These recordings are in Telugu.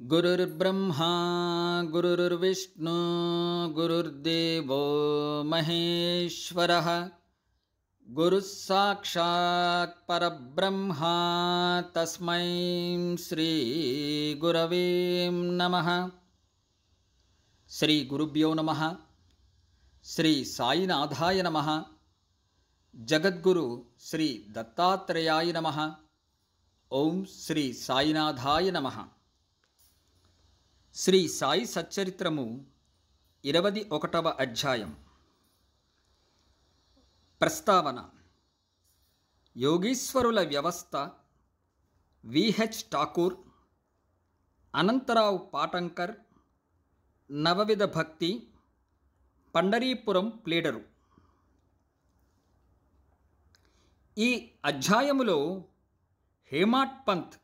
गुरुर्ब्रह्मा गुरुर्विष्णु गुरुर्देवो महेश्वरः। गुरुस्साक्षात्परब्रह्मा तस्मै श्रीगुरवे नमः। श्रीगुरुभ्यो नमः। श्रीसायिनाथाय नमः। जगद्गुरु श्रीदत्तात्रेयाय नमः। ॐ श्रीसायिनाथाय नमः। శ్రీ సాయి సచ్చరిత్రము ఇరవది ఒకటవ అధ్యాయం. ప్రస్తావన. యోగీశ్వరుల వ్యవస్థ విహెచ్ ఠాకూర్ అనంతరావు పాటంకర్ నవవిధ భక్తి పండరీపురం ప్లేడరు. ఈ అధ్యాయములో Hemadpant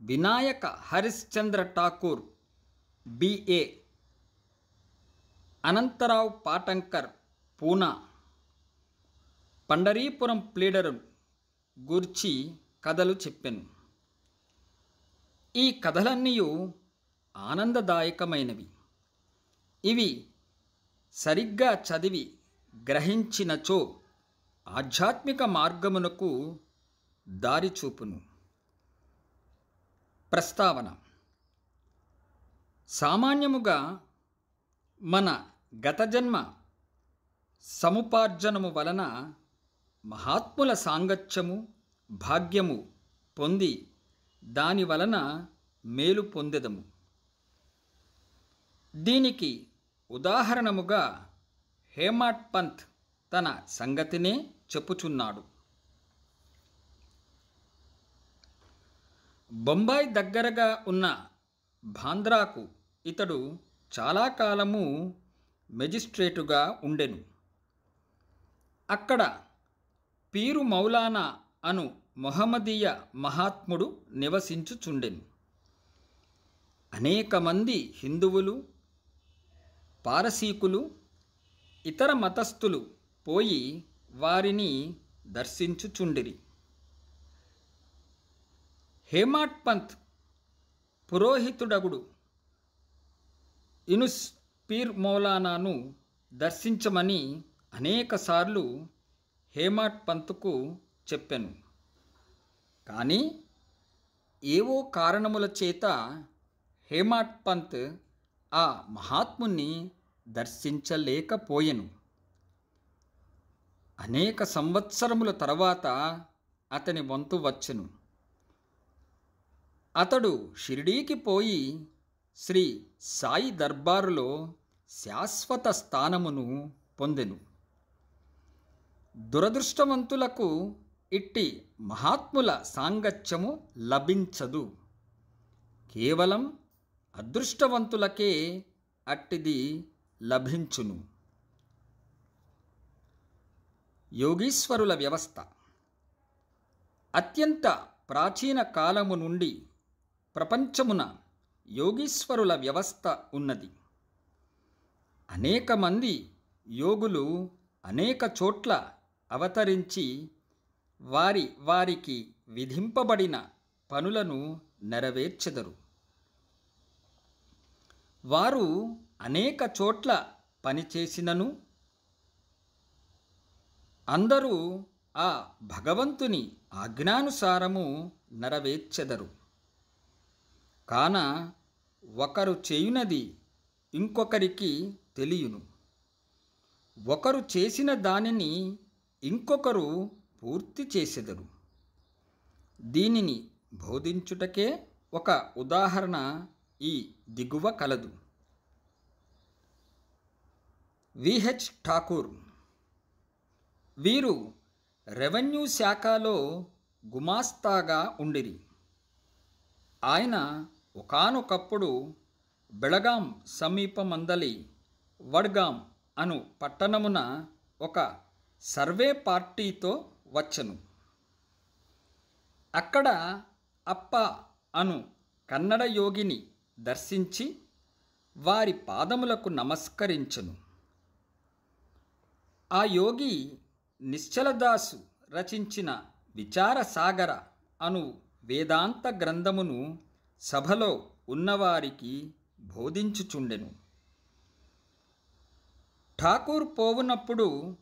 Vinayak Harishchandra Thakur BA Anantrao Patankar Poona. Pandharpur pleader గూర్చి కథలు చెప్పాను. ఈ కథలన్నీ ఆనందదాయకమైనవి. ఇవి సరిగ్గా చదివి గ్రహించినచో ఆధ్యాత్మిక మార్గమునకు దారి చూపును ప్రస్తావన సామాన్యముగా మన గత జన్మ సముపార్జనము వలన మహాత్ముల సాంగత్యము భాగ్యము పొంది దాని వలన మేలు పొందెదము. దీనికి ఉదాహరణముగా హేమాట్ పంత్ తన సంగతినే చెప్పుచున్నాడు. బొంబాయి దగ్గరగా ఉన్న బాంద్రాకు ఇతడు చాలా కాలము మెజిస్ట్రేటుగా ఉండెను. అక్కడ పీరు మౌలానా అను మొహమ్మదీయ మహాత్ముడు నివసించుచుండెను. అనేక మంది హిందువులు పారసీకులు ఇతర మతస్థులు పోయి వారిని దర్శించుచుండిరి. హేమాట్ పంత్ పురోహితుడగుడు ఇనుస్ పీర్ మౌలానాను దర్శించమని అనేకసార్లు హేమాట్ పంత్కు చెప్పాను. కానీ ఏవో కారణముల చేత హేమాట్ పంత్ ఆ మహాత్ముని దర్శించలేకపోయెను. అనేక సంవత్సరముల తర్వాత అతని వంతు వచ్చెను. అతడు షిరిడీకి పోయి శ్రీ సాయి దర్బారులో శాశ్వత స్థానమును పొందెను. దురదృష్టవంతులకు ఇట్టి మహాత్ముల సాంగత్యము లభించదు. కేవలం అదృష్టవంతులకే అట్టిది లభించును. యోగీశ్వరుల వ్యవస్థ. అత్యంత ప్రాచీన కాలము నుండి ప్రపంచమున యోగీశ్వరుల వ్యవస్థ ఉన్నది. అనేక మంది యోగులు అనేక చోట్ల అవతరించి వారి వారికి విధింపబడిన పనులను నెరవేర్చెదరు. వారు అనేక చోట్ల పనిచేసినను అందరూ ఆ భగవంతుని ఆజ్ఞానుసారము నెరవేర్చెదరు. కాన ఒకరు చేయునది ఇంకొకరికి తెలియను. ఒకరు చేసిన దానిని ఇంకొకరు పూర్తి చేసెదరు. దీనిని బోధించుటకే ఒక ఉదాహరణ ఈ దిగువ కలదు. విహెచ్ ఠాకూర్. వీరు రెవెన్యూ శాఖలో గుమాస్తాగా ఉండిరి. ఆయన ఒకనొకప్పుడు బెళగాం సమీపమందలి వడ్గాం అను పట్టణమున ఒక సర్వే పార్టీతో వచ్చను. అక్కడ అప్ప అను కన్నడ యోగిని దర్శించి వారి పాదములకు నమస్కరించను. ఆ యోగి నిశ్చలదాసు రచించిన విచారసాగర అను వేదాంత గ్రంథమును సభలో ఉన్నవారికి బోధించుచుండెను. ఠాకూర్ పోవునప్పుడు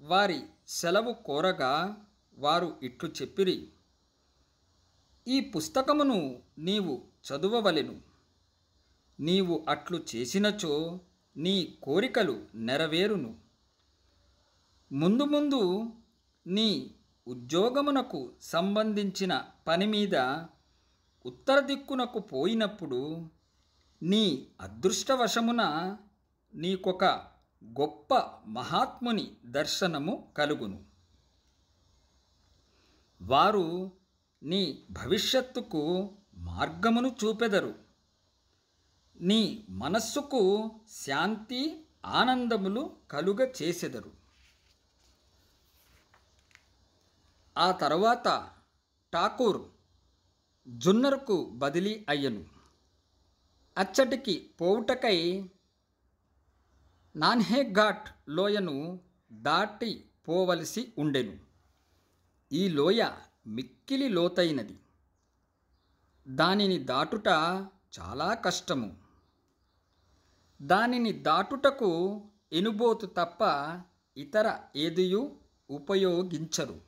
వారి సెలవు కోరగా వారు ఇట్లు చెప్పిరి ఈ పుస్తకమును నీవు చదువవలెను. నీవు అట్లు చేసినచో నీ కోరికలు నెరవేరును. ముందు ముందు నీ ఉద్యోగమునకు సంబంధించిన పని మీద ఉత్తర దిక్కునకు పోయినప్పుడు నీ అదృష్టవశమున నీకొక గొప్ప మహాత్ముని దర్శనము కలుగును. వారు నీ భవిష్యత్తుకు మార్గమును చూపెదరు. నీ మనస్సుకు శాంతి ఆనందములు కలుగ చేసెదరు. ఆ తర్వాత ఠాకూర్ జున్నర్కు బదిలీ అయ్యను. అచ్చటికి పోవుటకై నాన్హేఘాట్ లోయను దాటి పోవలసి ఉండెను. ఈ లోయ మిక్కిలి లోతైనది. దానిని దాటుట చాలా కష్టము. దానిని దాటుటకు ఎనుబోతు తప్ప ఇతర ఏదియూ ఉపయోగించరు.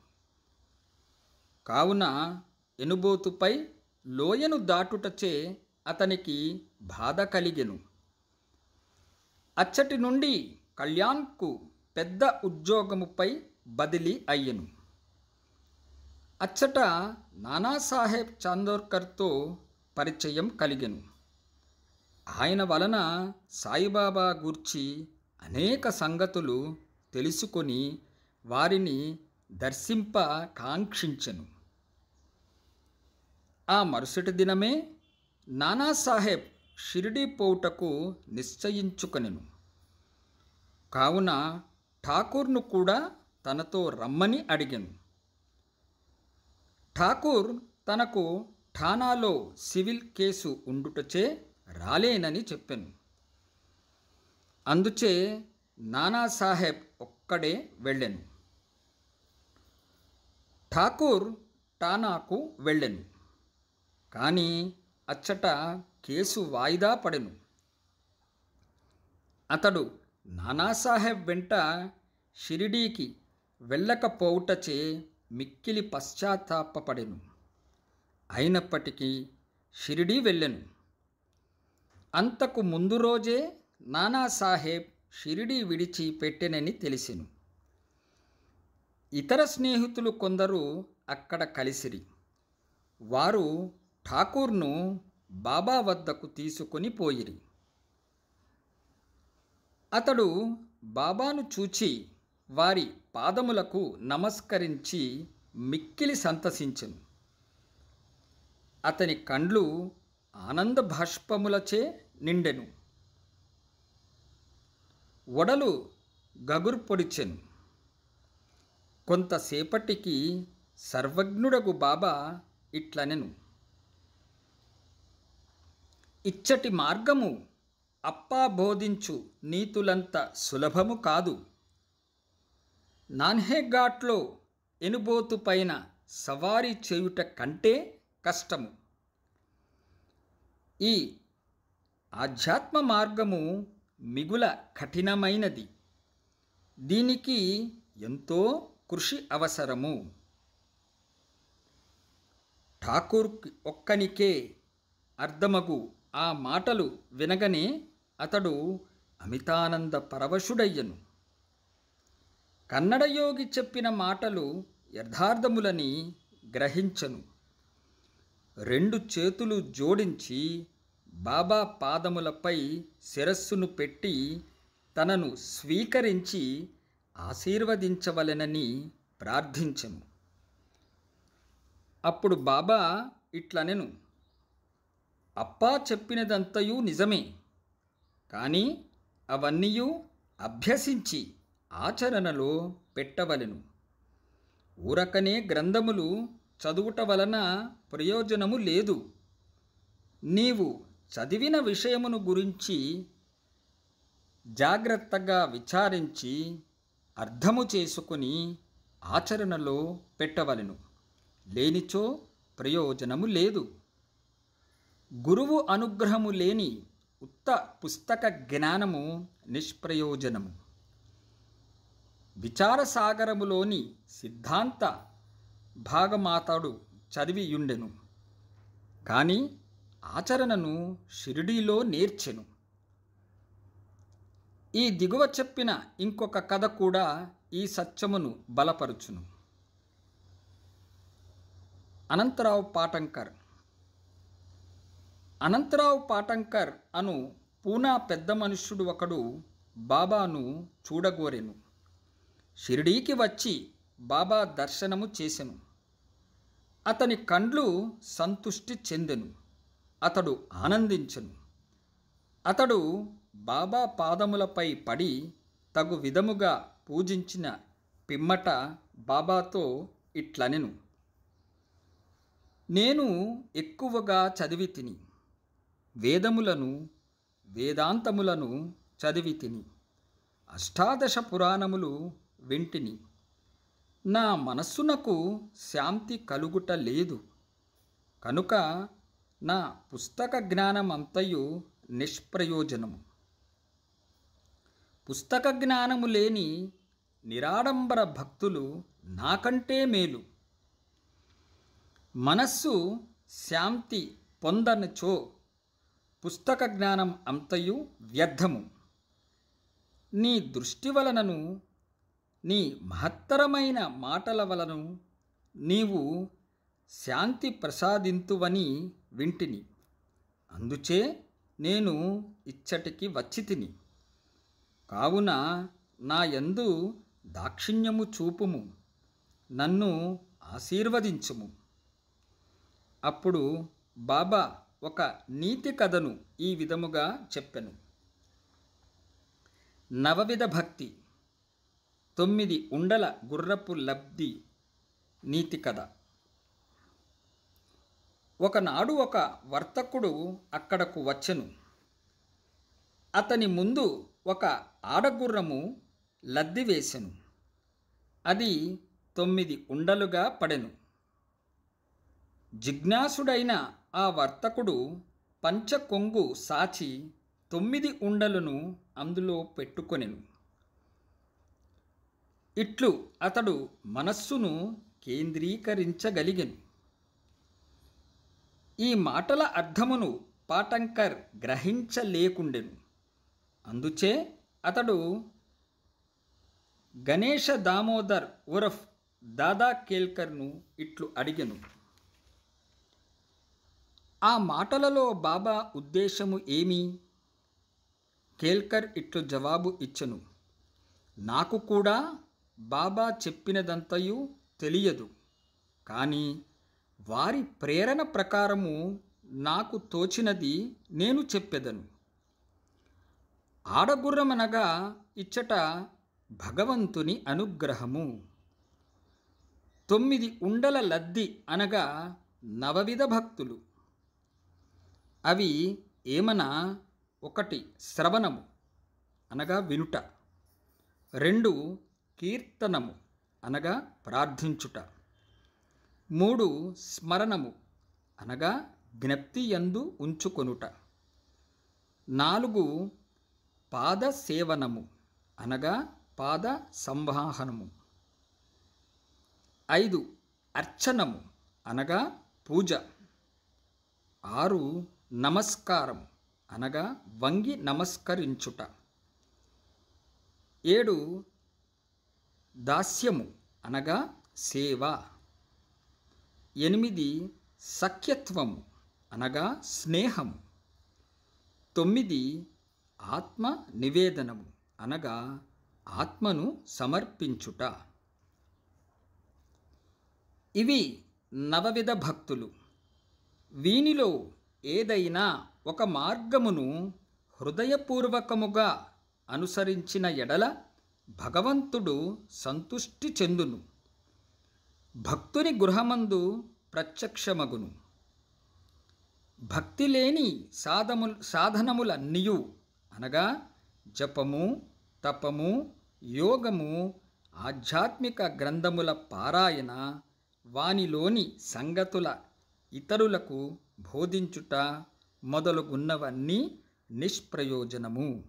కావున ఎనుబోతుపై లోయను దాటుటచే అతనికి బాధ కలిగెను. అచ్చటి నుండి కళ్యాణ్కు పెద్ద ఉద్యోగముపై బదిలీ అయ్యెను. అచ్చట నానాసాహెబ్ చాందోర్కర్తో పరిచయం కలిగెను. ఆయన వలన సాయిబాబా గూర్చి అనేక సంగతులు తెలుసుకొని వారిని దర్శింప కాంక్షించెను. ఆ మరుసటి దినమే నానాసాహెబ్ షిరిడీ పోవుటకు నిశ్చయించుకొనెను. కావున ఠాకూర్ను కూడా తనతో రమ్మని అడిగాను. ఠాకూర్ తనకు ఠానాలో సివిల్ కేసు ఉండుటచే రాలేనని చెప్పాను. అందుచే నానాసాహెబ్ ఒక్కడే వెళ్ళాను. ఠాకూర్ ఠానాకు వెళ్ళాను. కానీ అచ్చట కేసు వాయిదా పడెను. అతడు నానాసాహెబ్ వెంట షిరిడీకి వెళ్ళకపోవుటచే మిక్కిలి పశ్చాత్తాపడెను అయినప్పటికీ షిరిడీ వెళ్ళెను. అంతకు ముందు రోజే నానాసాహెబ్ షిరిడీ విడిచి పెట్టెనని తెలిసెను. ఇతర స్నేహితులు కొందరు అక్కడ కలిసిరి. వారు ఠాకూర్ను బాబా వద్దకు తీసుకొని పోయిరి. అతడు బాబాను చూచి వారి పాదములకు నమస్కరించి మిక్కిలి సంతసించను. అతని కండ్లు ఆనంద భాష్పములచే నిండెను. ఒడలు గగుర్పొడిచెను కొంతసేపటికి సర్వజ్ఞుడగు బాబా ఇట్లనెను. ఇచ్చటి మార్గము అప్పా బోధించు నీతులంత సులభము కాదు. నాన్హేఘాట్లో ఎనుబోతు పైన సవారీ చేయుట కంటే కష్టము. ఈ ఆధ్యాత్మ మార్గము మిగుల కఠినమైనది. దీనికి ఎంతో కృషి అవసరము. ఠాకూర్ ఒక్కనికే అర్థమగు ఆ మాటలు వినగనే అతడు అమితానంద పరవశుడయ్యను. కన్నడయోగి చెప్పిన మాటలు యథార్థములని గ్రహించను. రెండు చేతులు జోడించి బాబా పాదములపై శిరస్సును పెట్టి తనను స్వీకరించి ఆశీర్వదించవలెనని ప్రార్థించెను. అప్పుడు బాబా ఇట్లనెను. అప్ప చెప్పినదంతయు నిజమే. కానీ అవన్నీయు అభ్యసించి ఆచరణలో పెట్టవలెను. ఊరకనే గ్రంథములు చదువుట వలన ప్రయోజనము లేదు. నీవు చదివిన విషయమును గురించి జాగ్రత్తగా విచారించి అర్థము చేసుకుని ఆచరణలో పెట్టవలెను. లేనిచో ప్రయోజనము లేదు. గురువు అనుగ్రహము లేని ఉత్త పుస్తక జ్ఞానము నిష్ప్రయోజనము. విచారసాగరములోని సిద్ధాంత భాగమాతాడు చదివియుండెను. కానీ ఆచరణను షిరిడీలో నేర్చెను. ఈ దిగువ చెప్పిన ఇంకొక కథ కూడా ఈ సత్యమును బలపరుచును. అనంతరావు పాటంకర్ అనంతరావు పాటంకర్ అను పూనా పెద్ద మనుష్యుడు ఒకడు బాబాను చూడగోరెను. షిరిడీకి వచ్చి బాబా దర్శనము చేసెను. అతని కండ్లు సంతుష్టి చెందెను. అతడు ఆనందించెను. అతడు బాబా పాదములపై పడి తగు విధముగా పూజించిన పిమ్మట బాబాతో ఇట్లనెను. నేను ఎక్కువగా చదివి తిని వేదములను వేదాంతములను చదివి తిని అష్టాదశ పురాణములు వింటిని. నా మనస్సునకు శాంతి కలుగుట లేదు కనుక నా పుస్తక జ్ఞానమంతయు నిష్ప్రయోజనము. పుస్తక జ్ఞానము లేని నిరాడంబర భక్తులు నాకంటే మేలు. మనస్సు శాంతి పొందనచో పుస్తక జ్ఞానం అంతయు వ్యర్థము. నీ దృష్టి వలనను నీ మహత్తరమైన మాటల వలను నీవు శాంతి ప్రసాదింతువని వింటిని. అందుచే నేను ఇచ్చటికి వచ్చి తిని కావున నా యందు దాక్షిణ్యము చూపుము నన్ను ఆశీర్వదించుము. అప్పుడు బాబా ఒక నీతి కథను ఈ విధముగా చెప్పెను. నవవిధ భక్తి తొమ్మిది ఉండల గుర్రపు లబ్ధి నీతి కథ. ఒకనాడు ఒక వర్తకుడు అక్కడకు వచ్చెను. అతని ముందు ఒక ఆడగుర్రము లద్ది వేసెను. అది తొమ్మిది ఉండలుగా పడెను. జిజ్ఞాసుడైన ఆ వర్తకుడు పంచకొంగు సాచి తొమ్మిది ఉండలను అందులో పెట్టుకొనెను. ఇట్లు అతడు మనస్సును కేంద్రీకరించగలిగెను. ఈ మాటల అర్థమును పాటంకర్ గ్రహించలేకుండెను. అందుచే అతడు గణేష దామోదర్ ఉరఫ్ దాదా కేల్కర్ను ఇట్లు అడిగెను. ఆ మాటలలో బాబా ఉద్దేశము ఏమి? కేల్కర్ ఇట్లు జవాబు ఇచ్చను. నాకు కూడా బాబా చెప్పినదంతయు తెలియదు. కానీ వారి ప్రేరణ ప్రకారము నాకు తోచినది నేను చెప్పెదను. ఆడగుర్రమనగా ఇచ్చట భగవంతుని అనుగ్రహము. తొమ్మిది ఉండల లద్ది అనగా నవవిధ భక్తులు. అవి ఏమనా? ఒకటి శ్రవణము అనగా వినుట. రెండు కీర్తనము అనగా ప్రార్థించుట. మూడు స్మరణము అనగా జ్ఞప్తి యందు ఉంచుకొనుట. నాలుగు పాద సేవనము అనగా పాద సంవాహనము. ఐదు అర్చనము అనగా పూజ. ఆరు నమస్కారం అనగా వంగి నమస్కరించుట. ఏడు దాస్యము అనగా సేవ. ఎనిమిది సఖ్యత్వము అనగా స్నేహము. తొమ్మిది ఆత్మ నివేదనము అనగా ఆత్మను సమర్పించుట. ఇవి నవవిధ భక్తులు. వీనిలో ఏదైనా ఒక మార్గమును హృదయపూర్వకముగా అనుసరించిన ఎడల భగవంతుడు సంతుష్టి చెందును. భక్తుని గృహమందు ప్రత్యక్షమగును. భక్తి లేని సాధము సాధనములన్నీయు అనగా జపము తపము యోగము ఆధ్యాత్మిక గ్రంథముల పారాయణ వానిలోని సంగతుల ఇతరులకు బోధించుట మొదలుగున్నవన్నీ నిష్ప్రయోజనము.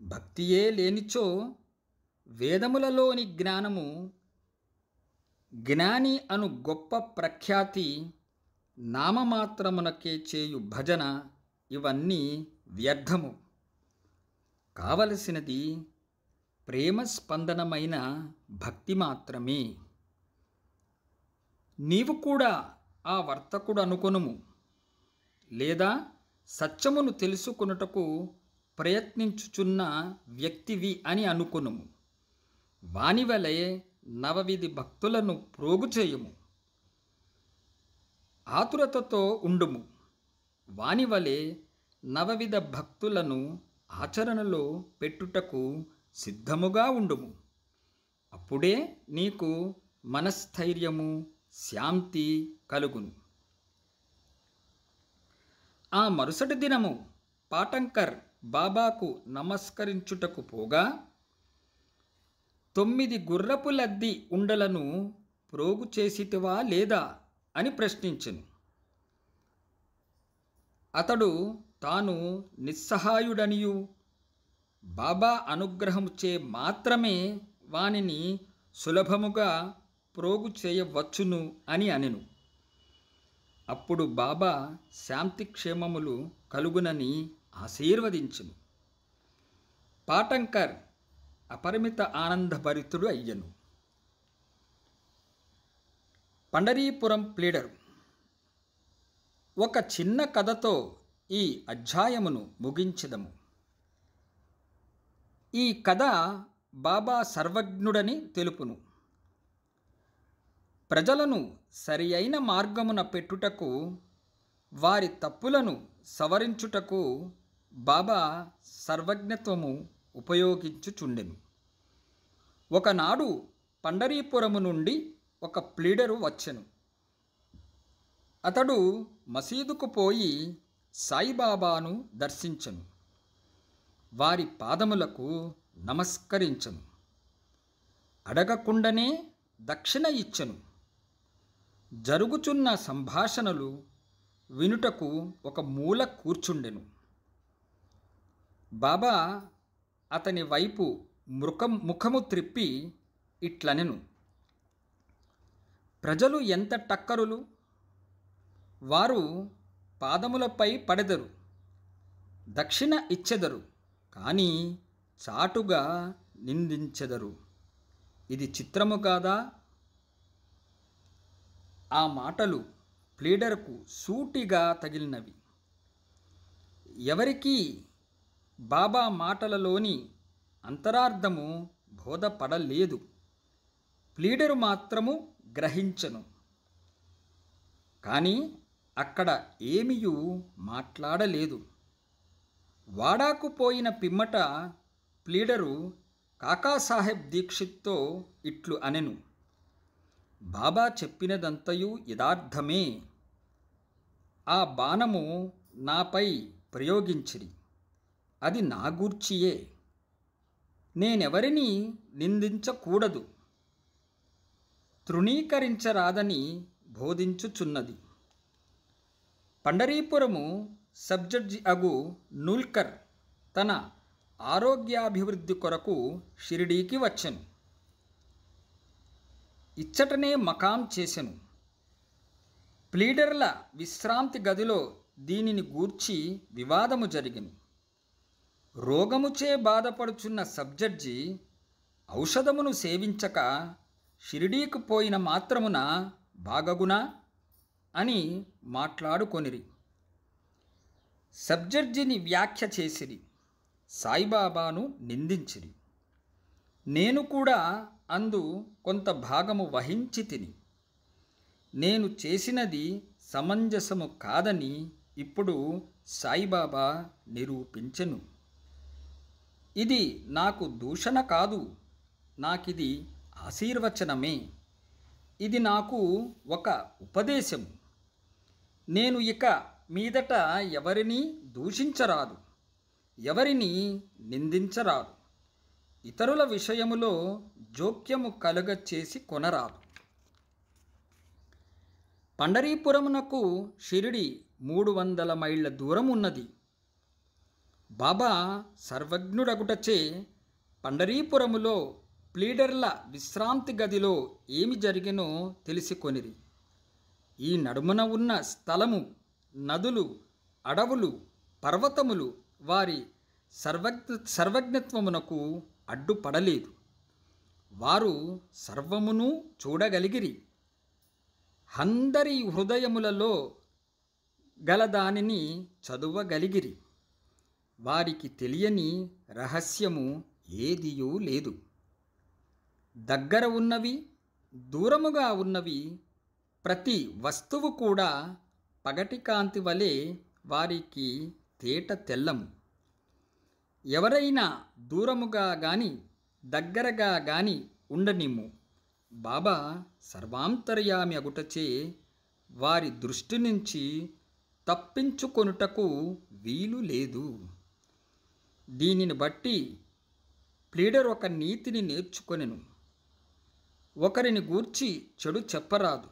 భక్తియే లేనిచో వేదములలోని జ్ఞానము జ్ఞాని అను గొప్ప ప్రఖ్యాతి నామమాత్రమునకే చేయు భజన ఇవన్నీ వ్యర్థము. కావలసినది ప్రేమ స్పందనమైన భక్తి మాత్రమే. నీవు కూడా ఆ వర్తకుడు అనుకొనుము. లేదా సత్యమును తెలుసుకొనుటకు ప్రయత్నించుచున్న వ్యక్తివి అని అనుకొనుము. వానివలే నవవిధి భక్తులను ప్రోగు చేయుము. ఆతురతతో ఉండుము. వానివలే నవవిధ భక్తులను ఆచరణలో పెట్టుటకు సిద్ధముగా ఉండుము. అప్పుడే నీకు మనస్థైర్యము శాంతి కలుగును. ఆ మరుసటి దినము పాటంకర్ బాబాకు నమస్కరించుటకు పోగా తొమ్మిది గుర్రపు లద్ది ఉండలను ప్రోగు చేసితివా లేదా అని ప్రశ్నించెను. అతడు తాను నిస్సహాయుడనియు బాబా అనుగ్రహముచే మాత్రమే వానిని సులభముగా ప్రోగు చేయవచ్చును అని అనెను. అప్పుడు బాబా శాంతి క్షేమములు కలుగునని ఆశీర్వదించును. పాటంకర్ అపరిమిత ఆనందభరితుడు అయ్యను. పండరీపురం ప్లీడరు. ఒక చిన్న కథతో ఈ అధ్యాయమును ముగించదము. ఈ కథ బాబా సర్వజ్ఞుడని తెలుపును. ప్రజలను సరి అయిన మార్గమున పెట్టుటకు వారి తప్పులను సవరించుటకు బాబా సర్వజ్ఞత్వము ఉపయోగించుచుండెను. ఒకనాడు పండరీపురము నుండి ఒక ప్లీడరు వచ్చెను. అతడు మసీదుకు పోయి సాయిబాబాను దర్శించను. వారి పాదములకు నమస్కరించను. అడగకుండానే దక్షిణ ఇచ్చను. జరుగుచున్న సంభాషణలు వినుటకు ఒక మూల కూర్చుండెను. బాబా అతని వైపు మృకం ముఖము త్రిప్పి ఇట్లనెను. ప్రజలు ఎంత టక్కరులు? వారు పాదములపై పడెదరు. దక్షిణ ఇచ్చెదరు కానీ చాటుగా నిందించెదరు. ఇది చిత్రము కాదా? ఆ మాటలు ప్లీడర్కు సూటిగా తగిలినవి. ఎవరికీ బాబా మాటలలోని అంతరార్థము బోధపడలేదు. ప్లీడరు మాత్రము గ్రహించను. కానీ అక్కడ ఏమియూ మాట్లాడలేదు. వాడాకు పోయిన పిమ్మట ప్లీడరు కాకాసాహెబ్ దీక్షిత్తో ఇట్లు అనెను. బాబా చెప్పినదంతయు యథార్థమే. ఆ బాణము నాపై ప్రయోగించిరి. అది నా గూర్చియే. నేనెవరిని నిందించకూడదు. తృణీకరించరాదని బోధించుచున్నది. పండరీపురము సబ్జడ్జి అగు నూల్కర్ తన ఆరోగ్యాభివృద్ధి కొరకు షిరిడీకి వచ్చెను. ఇచ్చటనే మకాం చేసెను. ప్లీడర్ల విశ్రాంతి గదిలో దీనిని గూర్చి వివాదము జరిగిను. రోగముచే బాధపడుచున్న సబ్జడ్జి ఔషధమును సేవించక షిరిడీకి పోయిన మాత్రమున బాగగునా? అని మాట్లాడుకొనిరి. సబ్జడ్జిని వ్యాఖ్య చేసిరి. సాయిబాబాను నిందించిరి. నేను కూడా అందు కొంత భాగము వహించి తిని. నేను చేసినది సమంజసము కాదని ఇప్పుడు సాయిబాబా నిరూపించెను. ఇది నాకు దూషణ కాదు నాకిది ఆశీర్వచనమే. ఇది నాకు ఒక ఉపదేశం నేను ఇక మీదట ఎవరిని దూషించరాదు ఎవరిని నిందించరాదు. ఇతరుల విషయములో జోక్యము కలుగ చేసి కొనరాదు. పండరీపురమునకు షిరిడి మూడు వందల మైళ్ళ దూరం ఉన్నది బాబా సర్వజ్ఞుడగుటచే పండరీపురములో ప్లీడర్ల విశ్రాంతి గదిలో ఏమి జరిగినో తెలిసికొనిరి. ఈ నడుమున ఉన్న స్థలము నదులు అడవులు పర్వతములు వారి సర్వజ్ఞ సర్వజ్ఞత్వమునకు అడ్డుపడలేదు. వారు సర్వమును చూడగలిగిరి. అందరి హృదయములలో గలదానిని చదువగలిగిరి. వారికి తెలియని రహస్యము ఏదియూ లేదు. దగ్గర ఉన్నవి దూరముగా ఉన్నవి ప్రతి వస్తువు కూడా పగటి కాంతి వలె వారికి తేట తెల్లము. ఎవరైనా దూరముగా గాని దగ్గరగా గాని ఉండనిమ్ము. బాబా సర్వాంతర్యామి అగుటచే వారి దృష్టి నుంచి తప్పించుకొనుటకు వీలు లేదు. దీనిని బట్టి ప్లీడర్ ఒక నీతిని నేర్చుకొనెను. ఒకరిని గూర్చి చెడు చెప్పరాదు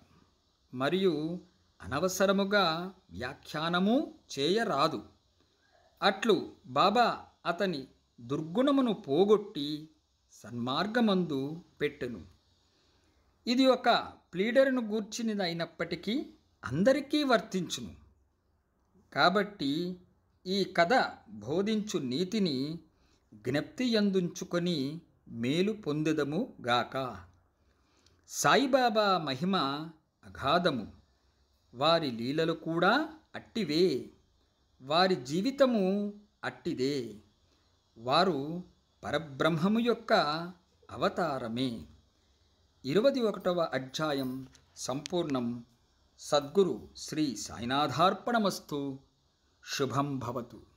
మరియు అనవసరముగా వ్యాఖ్యానము చేయరాదు. అట్లు బాబా అతని దుర్గుణమును పోగొట్టి సన్మార్గమందు పెట్టెను. ఇది ఒక ప్లీడర్ను గూర్చినదైనప్పటికీ అందరికీ వర్తించును. కాబట్టి ఈ కథ బోధించు నీతిని జ్ఞప్తి యందుంచుకొని మేలు పొందెదము గాక. సాయిబాబా మహిమ అగాధము. వారి లీలలు కూడా అట్టివే. వారి జీవితము అట్టిదే. వారు పరబ్రహ్మము యొక్క అవతారమే. ఇరవది ఒకటవ అధ్యాయం సంపూర్ణం. సద్గురు శ్రీ సాయినాథార్పణమస్తు. శుభం భవతు.